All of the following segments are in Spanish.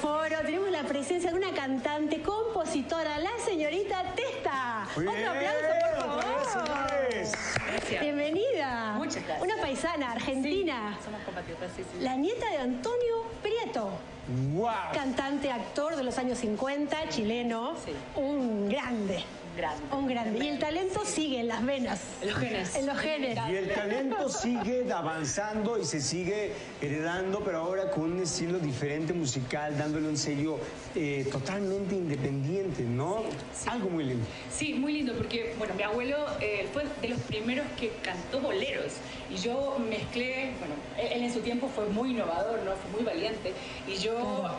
foro tenemos la presencia de una cantante, compositora, la señorita Testa. Muy Otro bien, aplauso, por favor. Gracias. Bienvenida. Muchas gracias. Una paisana argentina. Sí, somos compatriotas, sí, sí. La nieta de Antonio Prieto. ¡Wow! Cantante, actor de los años 50, chileno. Sí. Un grande. Grande. Un grande. Y el talento sigue en las venas. En los genes. En los genes. Y el talento sigue avanzando y se sigue heredando, pero ahora con un estilo diferente musical, dándole un sello eh, totalmente independiente, ¿no? Algo muy lindo. Sí, muy lindo porque, bueno, mi abuelo eh, fue de los primeros que cantó boleros y yo mezclé, bueno, él en su tiempo fue muy innovador, ¿no? Fue muy valiente y yo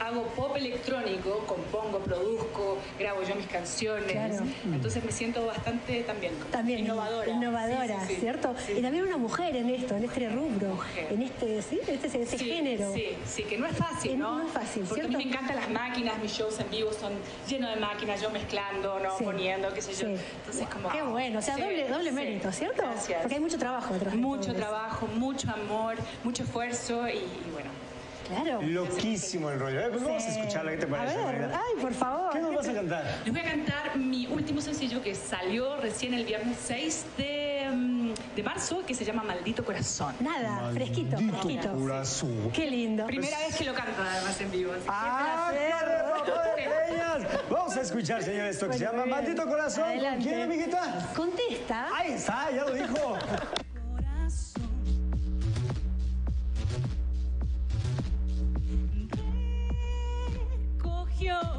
hago pop electrónico, compongo, produzco, grabo yo mis canciones, Claro. entonces me siento bastante también, innovadora. innovadora, Sí, sí, sí. ¿cierto? Y también una mujer en esto, en este rubro, Mujer. en este, ¿sí? en este, este género. Sí, sí, que no es fácil, ¿no? no es fácil, Porque a mí me encantan las máquinas, mis shows en vivo son llenos de máquinas, yo mezclando, ¿no? Poniendo, qué sé yo. Entonces, como. Qué bueno, o sea, doble, doble mérito, ¿cierto? Gracias. Porque hay mucho trabajo detrás de Mucho trabajo, mucho amor, mucho esfuerzo y, y bueno. Claro. Loquísimo el rollo. Ver, pues vamos a Sí. escucharla, ¿qué te parece? A ver, ay, por favor. ¿Qué nos vas a cantar? Les voy a cantar mi último sencillo que salió recién el viernes 6 de, mm, de marzo, que se llama Maldito Corazón. Nada, fresquito, Maldito fresquito. corazón. Qué lindo. Primera vez que lo canto además en vivo. ¡Ah! Vamos a escuchar, señores, esto que se Bueno, llama muy bien. Maldito Corazón. ¿Con Adelante. quién, amiguita? Contesta. Ahí está, ya lo dijo. You.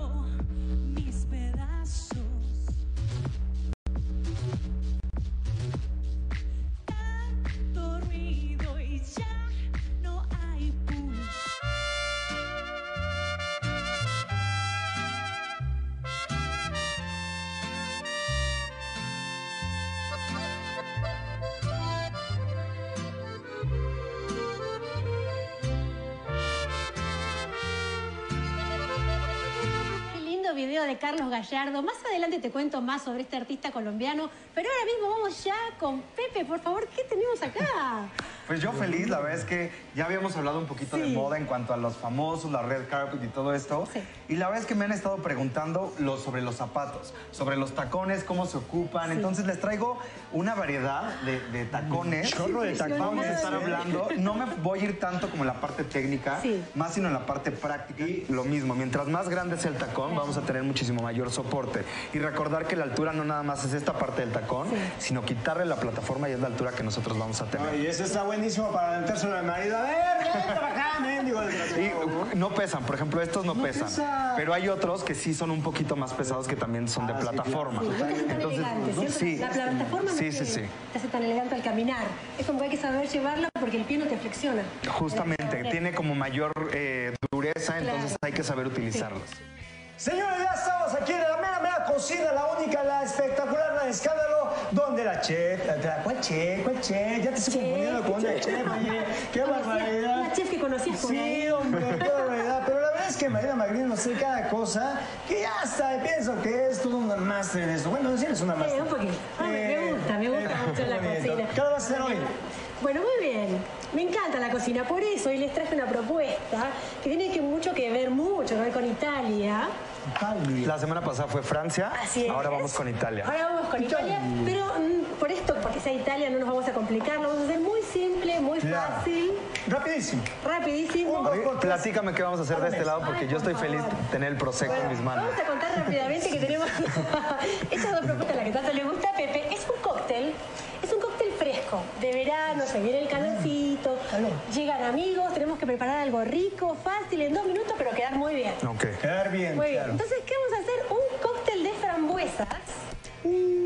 De Carlos Gallardo. Más adelante te cuento más sobre este artista colombiano. Pero ahora mismo vamos ya con Pepe. Por favor, ¿qué tenemos acá? Pues yo feliz, la verdad es que ya habíamos hablado un poquito de moda en cuanto a los famosos, la red carpet y todo esto. Sí. Y la verdad es que me han estado preguntando lo, sobre los zapatos, sobre los tacones, cómo se ocupan. Entonces les traigo una variedad de, de tacones. Chorro de tacones, Vamos a estar hablando. No me voy a ir tanto como en la parte técnica, Sí. más sino en la parte práctica. Y lo mismo, mientras más grande sea el tacón, vamos a tener muchísimo mayor soporte. Y recordar que la altura no nada más es esta parte del tacón, sino quitarle la plataforma y es la altura que nosotros vamos a tener. Ay, ese está buenísimo para aventárselo al marido. A ver, vente para acá, mendigo Y uh, no pesan, por ejemplo, estos no, No pesan. Pero hay otros que sí son un poquito más pesados que también son de Ah, sí, plataforma. Sí, ¿cierto? sí, la plataforma no sí, te, sí, sí. te hace tan elegante al caminar. Es como que hay que saber llevarla porque el pie no te flexiona. Justamente, tiene como mayor eh, dureza, entonces hay que saber utilizarlos. Señores, ya estamos aquí en la mera, mera cocina, la única, la espectacular, la de escándalo, donde la chef, la, ¿cuál chef? ¿Cuál chef? Ya te estoy confundiendo con la chef, oye, qué barbaridad. Una chef que conocías por Sí, ahí. hombre, qué barbaridad. Pero la verdad es que Marina Magrini nos sé cada cosa que ya hasta pienso que es todo una máster en eso. Bueno, sí eres una máster. Sí, un poquito. Ah, me- me gusta, me gusta mucho la cocina. ¿Qué vas a hacer hoy? Bueno, muy bien. Me encanta la cocina, por eso hoy les traje una propuesta que tiene que mucho que ver, mucho que ver con Italia. La semana pasada fue Francia, Así es. ahora vamos con Italia. Ahora vamos con Italia, pero mm, por esto, porque sea Italia, no nos vamos a complicar, lo vamos a hacer muy simple, muy Claro. fácil, Rapidísimo. rapidísimo. Platícame qué vamos a hacer de este lado porque Ay, yo por estoy feliz favor. de tener el prosecco en mis manos. Vamos a contar rápidamente que tenemos estas dos propuestas, la que tanto le gusta a Pepe. Es un cóctel, es un cóctel fresco, de verano, se viene el calorcito, Calor. llegan amigos, tenemos que preparar algo rico, fácil, en dos minutos, pero quedar muy bien. Ok. Quedar bien, Muy bien. claro. Entonces, ¿qué vamos a hacer? Un cóctel de frambuesas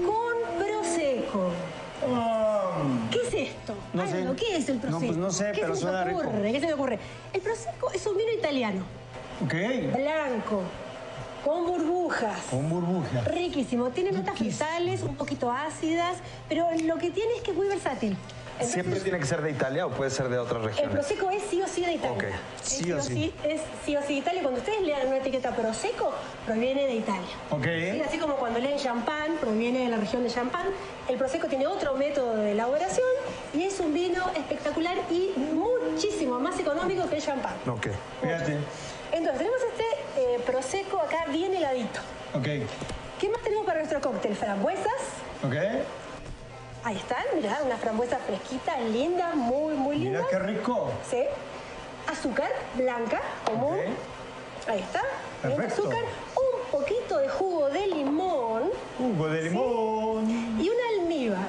con prosecco. Um, ¿Qué es esto? No sé. ¿Qué es el No, prosecco? pues no sé, ¿Qué pero se te suena rico. ocurre? ¿Qué se te ocurre? El prosecco es un vino italiano, ok. blanco, con burbujas. Con burbuja. Riquísimo. Tiene notas frutales, un poquito ácidas, pero lo que tiene es que es muy versátil. Entonces, ¿Siempre tiene que ser de Italia o puede ser de otras El regiones? Prosecco es sí o sí de Italia. Ok. Es Sí o sí. Es sí o sí de Italia. Cuando ustedes lean una etiqueta Prosecco, proviene de Italia. Ok. Sí, Así como cuando leen champán, proviene de la región de champán. El Prosecco tiene otro método de elaboración y es un vino espectacular y muchísimo más económico que el champán. Ok. Fíjate. Entonces, tenemos este eh, prosecco acá bien heladito. Ok. ¿Qué más tenemos para nuestro cóctel? Frambuesas. Ok. Ahí están, mirá, una frambuesa fresquita, linda, muy, muy linda. Mira qué rico. Sí. Azúcar blanca, común. Ahí está. Perfecto. Azúcar, un poquito de jugo de limón Jugo de limón. y un almíbar.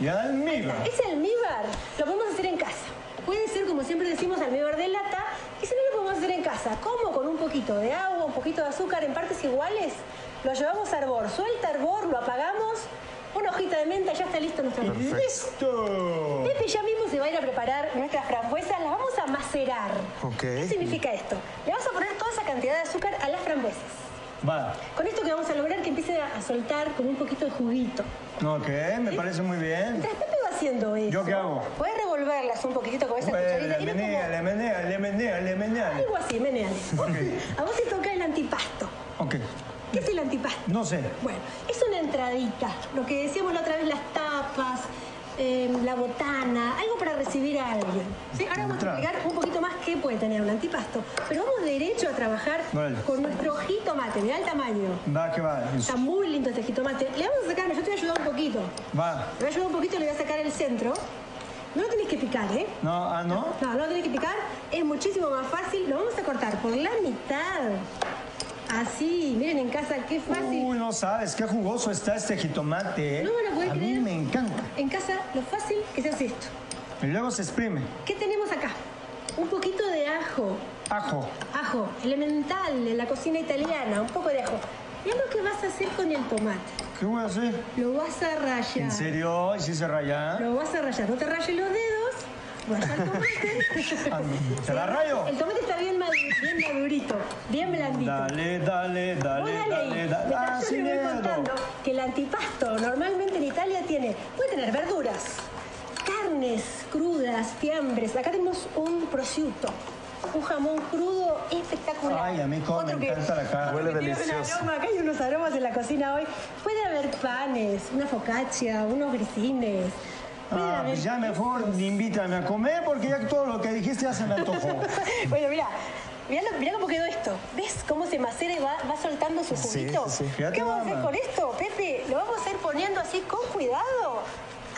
Y almíbar. Ese almíbar lo podemos hacer en casa. Puede ser, como siempre decimos, almíbar de lata. Y si no, lo podemos hacer en casa. ¿Cómo? Con un poquito de agua, un poquito de azúcar en partes iguales. Lo llevamos a hervor. Suelta hervor, lo apagamos. Una hojita de menta, ya está listo nuestro almíbar. ¡Listo! Pepe ya mismo se va a ir a preparar nuestras frambuesas. Las vamos a macerar. Ok. ¿Qué significa esto? Le vamos a poner toda esa cantidad de azúcar a las frambuesas. Va. Con esto que vamos a lograr que empiece a soltar como un poquito de juguito. Ok, me parece muy bien. Mientras Pepe va haciendo eso. ¿Yo qué hago? Puedes revolverlas un poquito con esa cucharita. le y no menea, como- le menea, le menea, le menea. Algo así, meneale. A vos te toca el antipasto. Ok. ¿Qué es el antipasto? No sé. Bueno, es una entradita. Lo que decíamos la otra vez, las tapas, eh, la botana, algo para recibir a alguien. ¿Sí? Ahora vamos a explicar un poquito más qué puede tener un antipasto. Pero vamos derecho a trabajar con nuestro jitomate. Mirá el tamaño. Va, que va. Está muy lindo este jitomate. Le vamos a sacar, yo te voy a ayudar un poquito. Va. Le voy a ayudar un poquito y le voy a sacar el centro. No lo tenés que picar, ¿eh? No, ah, no. No, no lo tenés que picar. Es muchísimo más fácil. Lo vamos a cortar por la mitad. Así, miren en casa qué fácil. Uy, no sabes qué jugoso está este jitomate. ¿eh? No me lo podés A mí creer. me encanta. En casa lo fácil que se hace esto. Y luego se exprime. ¿Qué tenemos acá? Un poquito de ajo. Ajo. Ajo, elemental en la cocina italiana. Un poco de ajo. Mira lo que vas a hacer con el tomate. ¿Qué voy a hacer? Lo vas a rayar. ¿En serio? ¿Y si se raya? Lo vas a rayar. No te rayes los dedos. Raya el tomate. Ah, ¿Se la rayo? El tomate está bien, madu- bien madurito, bien blandito. Dale, dale, dale, dale dale, dale. Ah, voy contando que el antipasto normalmente en Italia tiene, puede tener verduras, carnes crudas, fiambres. Acá tenemos un prosciutto, un jamón crudo espectacular. Ay, a mí cómo me Otro que- encanta la carne. Huele delicioso. aroma, acá hay unos aromas en la cocina hoy. Puede haber panes, una focaccia, unos grisines. Ah, ya mejor invítame a comer porque ya todo lo que dijiste ya se me antojó. bueno, mira. Mirá, lo- mirá cómo quedó esto. ¿Ves cómo se macera y va, va soltando su juguito? sí, sí. Fíjate ¿Qué vamos a hacer con esto, Pepe? Lo vamos a ir poniendo así con cuidado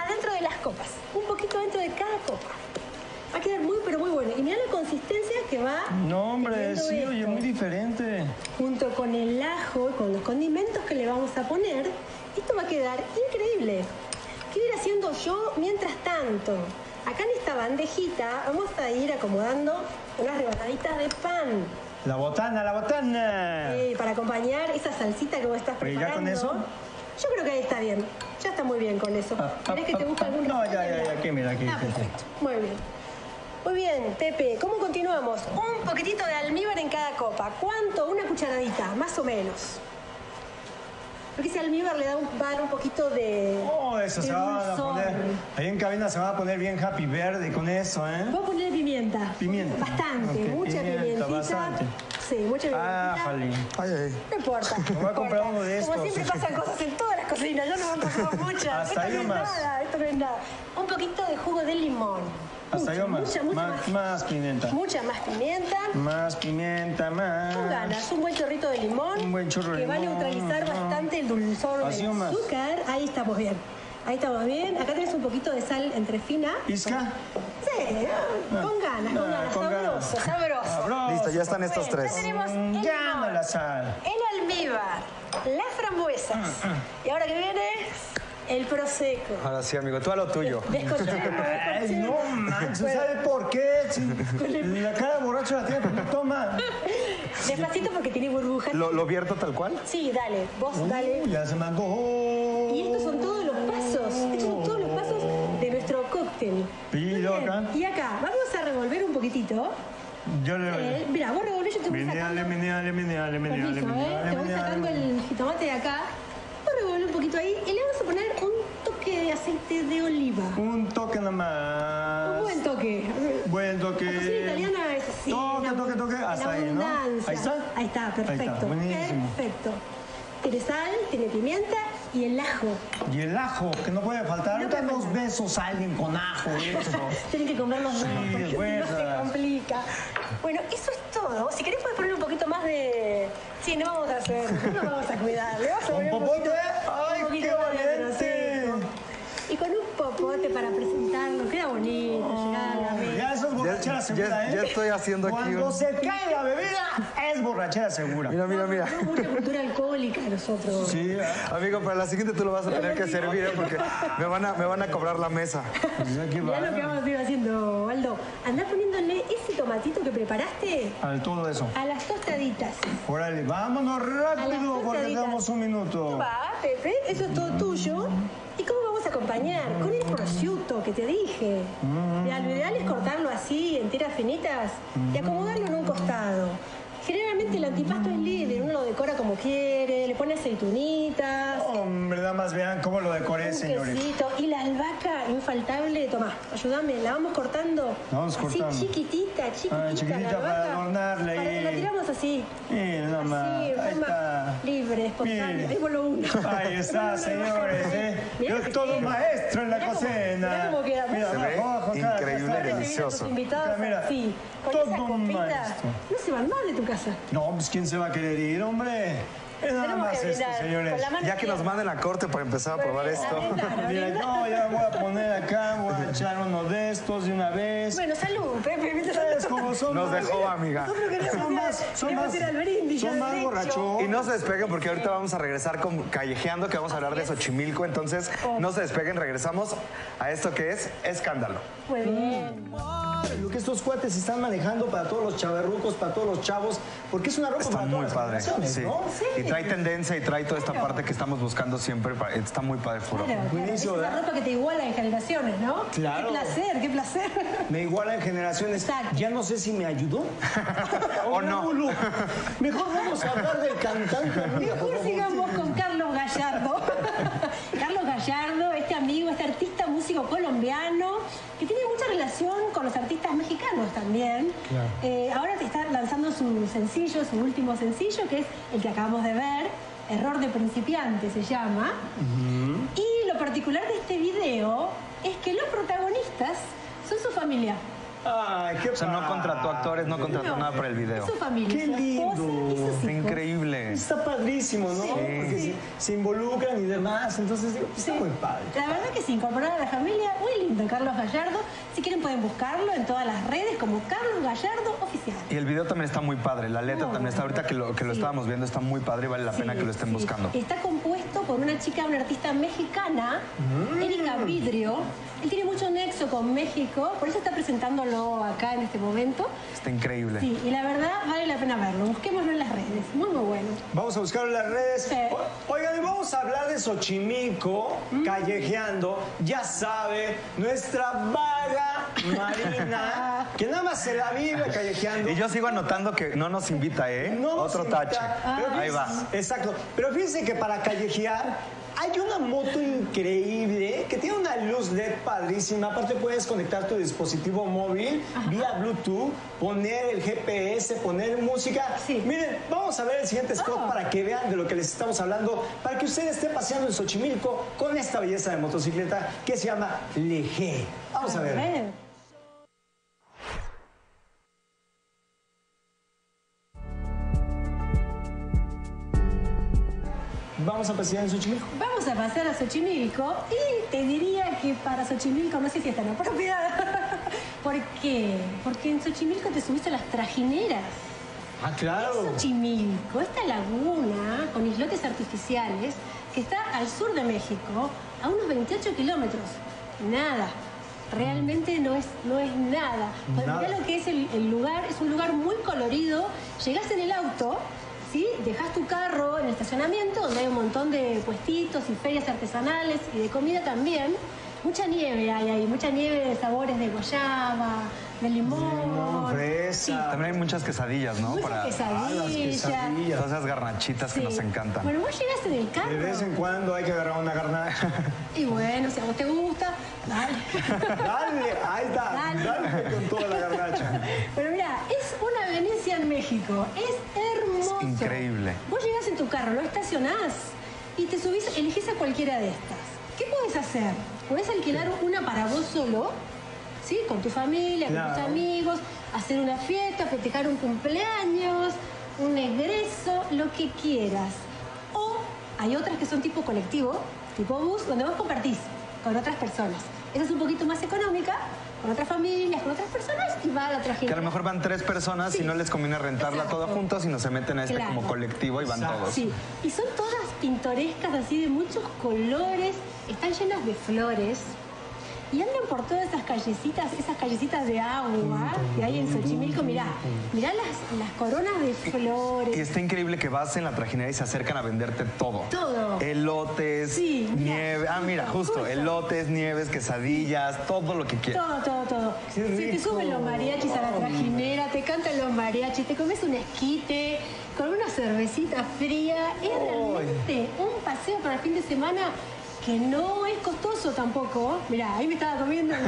adentro de las copas. Un poquito dentro de cada copa. Va a quedar muy, pero muy bueno. Y mira la consistencia que va. No, hombre, sí, oye, esto. muy diferente. Junto con el ajo y con los condimentos que le vamos a poner, esto va a quedar increíble. ¿Qué voy a ir haciendo yo mientras tanto? Acá en esta bandejita vamos a ir acomodando unas rebanaditas de pan. La botana, la botana. eh, para acompañar esa salsita que vos estás Oye, ¿ya preparando. con eso? Yo creo que ahí está bien. Ya está muy bien con eso. Ah, ¿Querés ah, que te ah, busque ah, algún no, ya, ya, ya, aquí, mira, aquí. perfecto. Muy bien. Muy bien, Pepe, ¿cómo continuamos? Un poquitito de almíbar en cada copa. ¿Cuánto? Una cucharadita, más o menos. Porque ese almíbar le da un, va a dar un poquito de. Oh, eso de se van a poner. Ahí en cabina se van a poner bien happy verde con eso, ¿eh? Voy a ponerle pimienta. Pimienta. Bastante, Ok, mucha pimienta, pimientita. bastante. Sí, mucha pimientita. Ah, jale. Ay, ay. No importa. Me voy a comprar uno de Como estos. siempre pasan cosas en todas las cocinas, yo no me han pasado muchas. Hasta esto ahí no es nada, esto no es nada. Un poquito de jugo de limón. Hasta más. Mucha, mucha más, más pimienta. Mucha más pimienta. Más pimienta, más. Con ganas, un buen chorrito de limón. Un buen chorro de Que va a limón. neutralizar bastante el dulzor Así del azúcar. Ahí estamos bien. Ahí estamos bien. Acá tenés un poquito de sal entre fina. ¿Isca? Sí, ¿no? con ganas, con Ah, ganas. con ganas. sabroso, sabroso. Listo, ya están estos Bueno, tres. Ya tenemos el Llama limón, la sal. el almíbar, las frambuesas. Mm, Y ahora que viene, el prosecco. Ahora sí, amigo, tú a lo tuyo. Descorchemos. no manches, ¿sabe por qué? Si la cara borracha la tiene, toma. Despacito porque tiene burbujas. ¿Lo, lo vierto tal cual? Sí, dale, vos dale. Uy, ya se me antojó. Y estos son todos los pasos. Estos son todos los pasos de nuestro cóctel. Pido acá. Y acá, vamos a revolver un poquitito. Yo le Eh, mira, vos revolvés, yo te voy Meneale, sacando. meneale, meneale, meneale, Permiso, ¿eh? meneale, Te voy meneale. sacando el jitomate de acá. Vos revolver un poquito ahí. Y le vamos a poner un toque de aceite de oliva. Un toque nada más. Un buen toque. Buen toque. La cocina italiana es así. Toque, en toque, toque. Hasta ahí, ¿no? Ahí está. Ahí está, perfecto. buenísimo. Perfecto. Tiene sal, tiene pimienta y el ajo. Y el ajo, que no puede faltar. No Ahorita dos besos a alguien con ajo, eso. Tienen que comer los dos Sí, porque no bueno. se complica. Bueno, eso es todo. Si querés puedes poner un poquito más de... Sí, no vamos a hacer, no vamos a cuidar. Le vas a ¿Con poner un poquito- ¡Ay, un poquito qué más de valiente! grosero. Y con un popote para presentarlo, queda bonito, llegar a la mesa. Ya eso es borrachera Ya- segura, ya- ¿eh? ya estoy haciendo aquí Cuando se cae la bebida, es borrachera segura. Mira, mira, mira. Tenemos mucha cultura alcohólica nosotros. Sí, ¿eh? Amigo, para la siguiente tú lo vas a tener que servir, ¿eh? porque me van a, me van a cobrar la mesa. pues Mirá lo que va. vamos a ir haciendo, Aldo. Andá poniéndole ese tomatito que preparaste Al todo eso. a las tostaditas. Órale, vámonos rápido porque tostaditas. tenemos un minuto. Va, Pepe, eso es todo tuyo. ¿Y cómo acompañar? Con el prosciutto que te dije. Mirá, lo ideal es cortarlo así, en tiras finitas, y acomodarlo en un costado. Generalmente el antipasto es líder, uno lo decora como quiere, le pone aceitunitas, Hombre, nada más vean cómo lo decoré, un señores. Y la albahaca infaltable, tomá, ayúdame, la vamos cortando. La vamos así cortando. chiquitita, chiquitita. Ah, chiquitita la para adornarla Para- ahí. La tiramos así. Eh, nada más. Así, en Ahí forma está. libre, espontánea. Ahí vos lo uno. Ahí está, señores. ¿eh? Mirá Yo que todo sí. maestro en la Mirá cocina. mirá cómo queda. Mira, ve abajo, increíble, delicioso. Mira, mira, así, con todo esa un copita, maestro. no se van más de tu casa. No, pues ¿quién se va a querer ir, hombre? Es nada Tenemos más que esto, brindar señores. con la mano Ya que nos manden a corte para empezar a probar esto. Mira, no, ya voy a poner acá, voy a echar uno de estos de una vez. Bueno, salud, Pepe. mientras ¿Sabes tanto. cómo son? Nos más? dejó, amiga. Nosotros queremos Son ir más, son queremos más, ir al brindis, son más derecho. borrachos. Y no se despeguen porque ahorita vamos a regresar con Callejeando, que vamos a hablar de Xochimilco. Entonces, no se despeguen, regresamos a esto que es escándalo. Muy bien. Lo que estos cuates están manejando para todos los chaverrucos, para todos los chavos, porque es una ropa Está para muy todas padre. las generaciones, Sí. ¿no? Y trae tendencia y trae toda esta Claro. parte que estamos buscando siempre. pa- Está muy padre. Claro, claro. Es una ropa que te iguala en generaciones, ¿no? Claro. Qué placer, qué placer. Me iguala en generaciones. Exacto. Ya no sé si me ayudó. O no. Lulu. Mejor vamos a hablar del cantante, Mejor sigamos con Carlos Gallardo. Carlos Gallardo, este amigo, músico colombiano, que tiene mucha relación con los artistas mexicanos también. Eh, ahora te está lanzando su sencillo, su último sencillo, que es el que acabamos de ver, Error de principiante se llama. Y lo particular de este video es que los protagonistas son su familia. Ay, qué O sea, no contrató actores, no contrató nada para el video. Su familia, Qué esposa lindo. hijos. Increíble. Está padrísimo, ¿no? Porque sí. se, se involucran y demás. Entonces, digo, está Sí. muy padre. La verdad que se incorporaron a la familia, muy lindo Carlos Gallardo. Si quieren pueden buscarlo en todas las redes como Carlos Gallardo Oficial. Y el video también está muy padre. La letra Muy también está, ahorita que lo, que lo Sí. estábamos viendo, está muy padre y vale la pena Sí, que lo estén sí. buscando. Está compuesto por una chica, una artista mexicana, Mm. Erika Vidrio. Él tiene mucho nexo con México, por eso está presentándolo acá en este momento. Está increíble. Sí, y la verdad vale la pena verlo. Busquémoslo en las redes. Muy, muy bueno. Vamos a buscar en las redes. Sí. Oigan, y vamos a hablar de Xochimilco, Mm. callejeando. Ya sabe, nuestra vaga Marina, que nada más se la vive callejeando. Y yo sigo anotando que no nos invita, ¿eh? No nos Otro invita. tache. Pero Ahí va. Exacto. Pero fíjense que para callejear hay una moto increíble que tiene una luz LED padrísima. Aparte puedes conectar tu dispositivo móvil vía Bluetooth, poner el GPS, poner música. Sí. Miren, vamos a ver el siguiente spot Oh. para que vean de lo que les estamos hablando, para que ustedes estén paseando en Xochimilco con esta belleza de motocicleta que se llama Leje. Vamos a ver. Vamos a pasear en Xochimilco. Vamos a pasar a Xochimilco y te diría que para Xochimilco no sé si es tan apropiada. ¿Por qué? Porque en Xochimilco te subiste a las trajineras. Ah, claro. Xochimilco, esta laguna con islotes artificiales que está al sur de México, a unos 28 kilómetros. Nada. Realmente no es, no es nada. Pues Nada. mirá lo que es el, el lugar, es un lugar muy colorido. Llegás en el auto, ¿sí? Dejas tu carro en el estacionamiento, donde hay un montón de puestitos y ferias artesanales y de comida también. Mucha nieve hay ahí, mucha nieve de sabores de guayaba, de limón. fresa. También hay muchas quesadillas, ¿no? Muchas Para quesadillas. quesadillas. todas esas garnachitas que Sí. nos encantan. Bueno, vos llegaste en el carro. De vez en cuando hay que agarrar una garnacha. Y bueno, si a vos te gusta, dale. Dale, ahí está. Dale. Dale con toda la garnacha. Pero mira, es una Venecia en México. Es hermoso. Es increíble. Vos llegás en tu carro, lo estacionás y te subís, elegís a cualquiera de estas. ¿Qué puedes hacer? Puedes alquilar una para vos solo, ¿sí? Con tu familia, con tus amigos, hacer una fiesta, festejar un cumpleaños, un egreso, lo que quieras. O hay otras que son tipo colectivo, tipo bus, donde vos compartís con otras personas. Esa es un poquito más económica, con otras familias, con otras personas y va a la Que tragedia. a lo mejor van tres personas y no les conviene rentarla Exacto. toda juntos, sino se meten a este Claro. como colectivo y van Exacto. todos. Sí, y son todas pintorescas, así de muchos colores, están llenas de flores. Y andan por todas esas callecitas, esas callecitas de agua que hay en Xochimilco. Mirá, mirá las, las coronas de flores. Y está increíble que vas en la trajinera y se acercan a venderte todo. Todo. Elotes, Sí, mira. nieve. Ah, mira, justo. Justo. Elotes, nieves, quesadillas, todo lo que quieras. Todo, todo, todo. Se te suben los mariachis a la trajinera, te cantan los mariachis, te comes un esquite con una cervecita fría. Es realmente un paseo para el fin de semana que no es costoso tampoco. Mirá, ahí me estaba comiendo.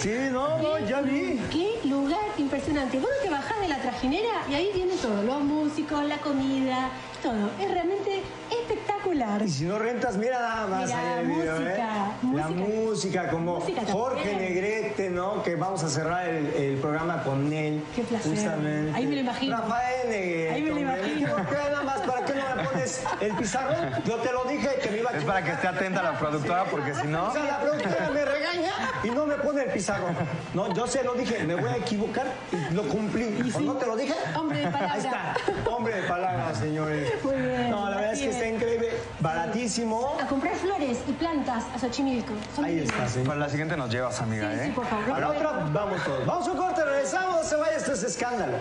Sí, no, no, ya vi. Qué lugar impresionante. Vos te bajás de la trajinera y ahí viene todo, los músicos, la comida, todo. Es realmente espectacular. Y si no rentas, mira nada más Mira, ahí el video, música, ¿eh? música. La música, como Música Jorge. Negrete, ¿no? Que vamos a cerrar el, el programa con él. Qué placer. Justamente. Ahí me lo imagino. Rafael Negrete. Ahí me lo imagino. ¿Por qué nada más? ¿Para qué no me pones el pizarrón? Yo te lo dije que me iba a Es para que esté atenta la productora porque si no... O sea, la productora me regaña y no me pone el pizarrón. No, yo se lo dije, me voy a equivocar y lo cumplí. ¿O sí. no te lo dije? Hombre de palabra. Ahí está, hombre de palabra, señores. Muy bien, No, la verdad es así que es. está increíble, A comprar flores y plantas a Xochimilco. Son Ahí está, señor. Para la siguiente nos llevas, amiga, Sí, sí, ¿eh? por favor. A la otra, vamos todos. Vamos a un corte, regresamos, no se vaya, esto es escándalo.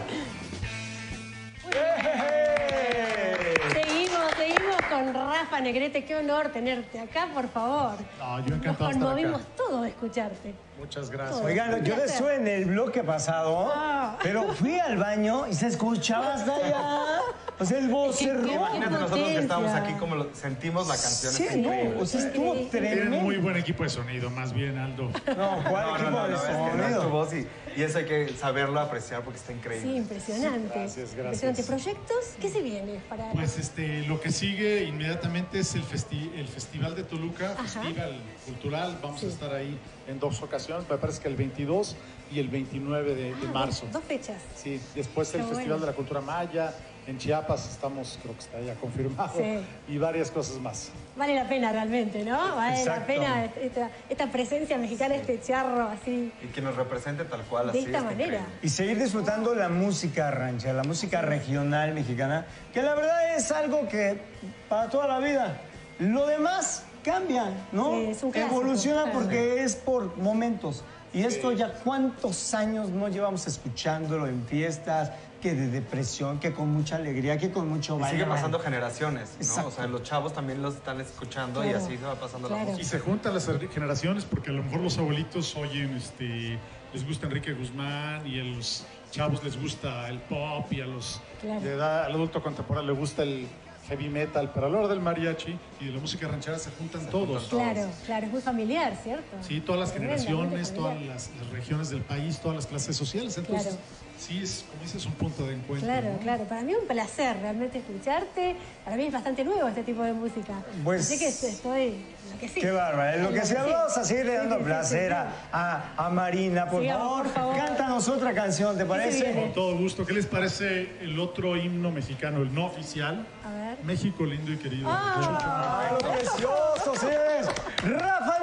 ¡Eh! Seguimos, seguimos con Rafa Negrete. Qué honor tenerte acá, por favor. No, yo encantado Nos de estar conmovimos acá. todos de escucharte. Muchas gracias. Oigan, yo estuve en el bloque pasado, Ah. pero fui al baño y se escuchaba hasta allá. O sea, el vocerrón. Imagínate nosotros que estamos aquí como lo- sentimos la canción. Sí, es increíble. no, o sea, estuvo Tienen Tienen tremendo. muy buen equipo de sonido, más bien, Aldo. No, ¿cuál No, equipo no, de no, es que no es tu sonido? voz y, y eso hay que saberlo apreciar porque está increíble. Sí, impresionante. Gracias, gracias. Impresionante. ¿Proyectos? ¿Qué se viene para...? Pues este, lo que sigue inmediatamente es el, festi- el Festival de Toluca, Ajá. Festival Cultural. Vamos Sí. a estar ahí en dos ocasiones, me parece que el 22 y el 29 de, de Ah, marzo. Dos, fechas. Sí, después el Festival de la Cultura Maya. En Chiapas estamos, creo que está ya confirmado. Sí. Y varias cosas más. Vale la pena realmente, ¿no? Vale Exacto. la pena esta, esta presencia mexicana, este charro así, Y que nos represente tal cual, de así. esta está manera. increíble. Y seguir disfrutando la música rancha, la música regional mexicana, que la verdad es algo que para toda la vida. Lo demás cambia, ¿no? Sí, es un clásico, Evoluciona claro. porque es por momentos. Y esto ya cuántos años no llevamos escuchándolo en fiestas, que de depresión, que con mucha alegría, que con mucho Y baile. sigue pasando generaciones, ¿no? Exacto. O sea, los chavos también los están escuchando y así se va pasando claro. la Y música. se juntan las generaciones porque a lo mejor los abuelitos oyen, este, les gusta Enrique Guzmán y a los chavos les gusta el pop y a los Claro. de edad, al adulto contemporáneo le gusta el heavy metal, pero a la hora del mariachi y de la música ranchera se juntan todos. Claro, claro, es muy familiar, ¿cierto? Sí, todas las generaciones, todas las, las regiones del país, todas las clases sociales. Entonces, Claro. Sí, es, como dices, un punto de encuentro. Claro, ¿no? claro. Para mí es un placer realmente escucharte. Para mí es bastante nuevo este tipo de música. Pues- Así que estoy enloquecida. Qué bárbaro. En lo que sea, vamos a seguirle Sí, dando sí, sí, placer sí. a, a- a Marina, por favor. por favor. Cántanos otra canción, ¿te parece? Con todo gusto. ¿Qué les parece el otro himno mexicano, el no oficial? A ver. México lindo y querido. ¡Ay, lo precioso, señores! ¡Rafa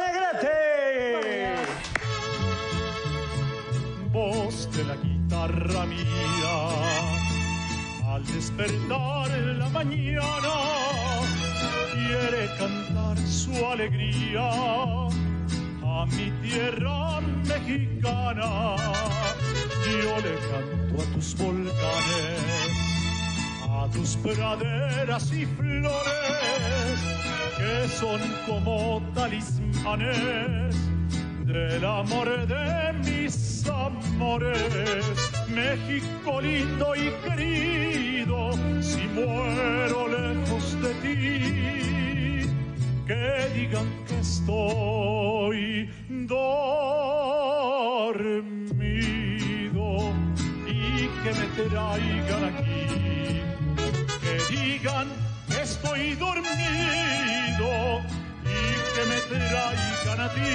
mía. Al despertar la mañana, quiere cantar su alegría a mi tierra mexicana. Yo le canto a tus volcanes, a tus praderas y flores, que son como talismanes del amor de mis amores, México lindo y querido, si muero lejos de ti, que digan que estoy dormido y que me traigan aquí, que digan que estoy dormido y que me traigan a ti.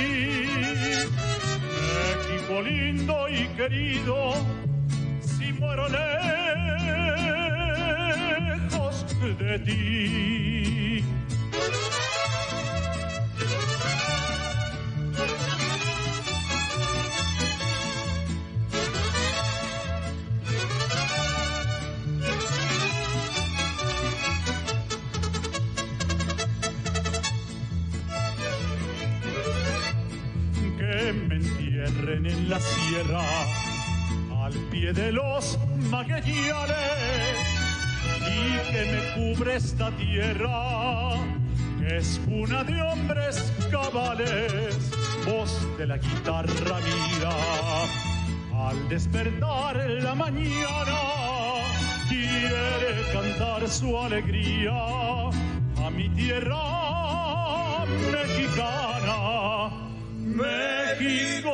México lindo y querido, muero lejos de ti. Esta tierra es cuna de hombres cabales voz de la guitarra mía al despertar en la mañana quiere cantar su alegría a mi tierra mexicana México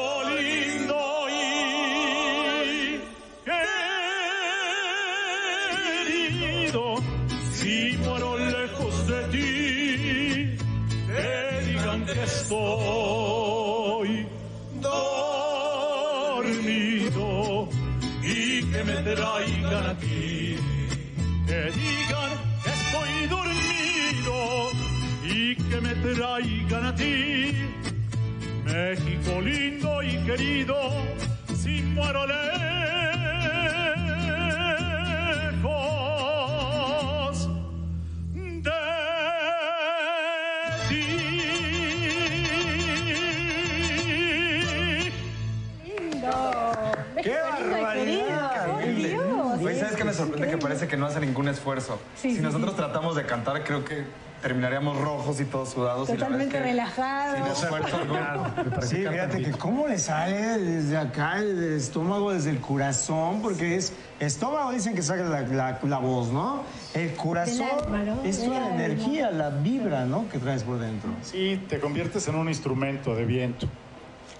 me traigan a ti. México lindo y querido, si muero lejos de ti. Lindo. ¡Qué México lindo y querido. barbaridad! Dios. Oye, ¿sabes qué me sorprende? Que parece que no hace ningún esfuerzo. Sí, si sí, nosotros sí. tratamos de cantar, creo que terminaríamos rojos y todos sudados. Totalmente es que relajado. Sin esfuerzo alguno. Me parece Sí, fíjate que cómo le sale desde acá, desde el estómago, desde el corazón, porque es estómago dicen que saca la, la- la voz, ¿no? El corazón Del alma, ¿no? es toda la energía, la vibra, ¿no? Que traes por dentro. Sí, te conviertes en un instrumento de viento.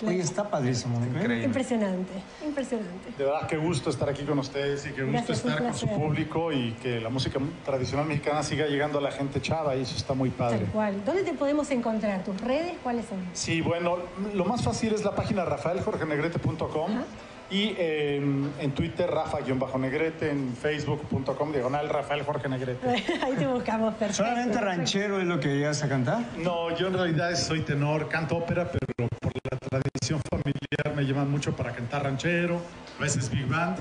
Oye, está padrísimo, ¿no? Increíble. Impresionante, impresionante. De verdad, qué gusto estar aquí con ustedes y qué gusto Gracias, estar con su público y que la música tradicional mexicana siga llegando a la gente chava y eso está muy padre. Tal cual. ¿Dónde te podemos encontrar? ¿Tus redes cuáles son? Sí, bueno, lo más fácil es la página rafaeljorgenegrete.com y en, en Twitter rafa-negrete, en facebook.com diagonal Rafael Jorge Negrete. Ahí te buscamos, perfecto. ¿Solamente ranchero es lo que llegas a cantar? No, yo en realidad soy tenor, canto ópera, pero por la tradición familiar me llevan mucho para cantar ranchero, a veces big band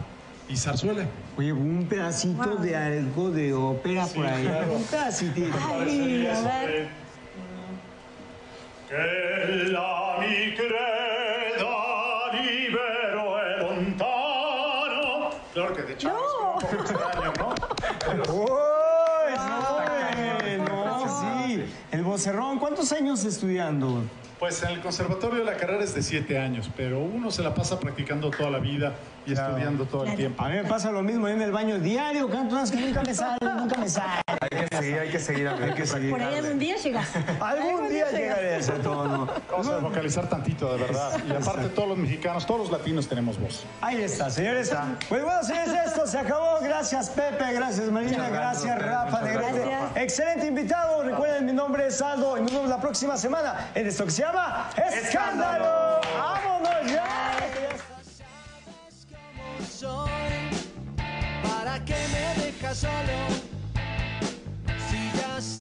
y zarzuela. Oye, un pedacito de algo de ópera por ahí. claro. Un pedacitito. Ay, a ver. Que la mi creda libero e lontano. Claro que de chavos No. un poco extraño, ¿no? ¡Uy! El vocerrón, ¿cuántos años estudiando? Pues en el conservatorio la carrera es de siete años, pero uno se la pasa practicando toda la vida y estudiando todo el tiempo. A mí me pasa lo mismo, yo en el baño diario canto unas que nunca me sale, nunca me sale. Hay que seguir, hay que seguir. Hay que seguir. Por ahí algún día llegas. Algún día llegaré a ese tono. Vamos a vocalizar tantito, de verdad. Y aparte todos los mexicanos, todos los latinos tenemos voz. Ahí está, señores. Pues bueno, señores, esto se acabó. Gracias, Pepe. Gracias, Marina. Gracias Rafa gracias. Excelente invitado. Recuerden, mi nombre es Aldo y nos vemos la próxima semana en esto que se llama Escándalo. ¡Vámonos ya! soy, para que me dejas solo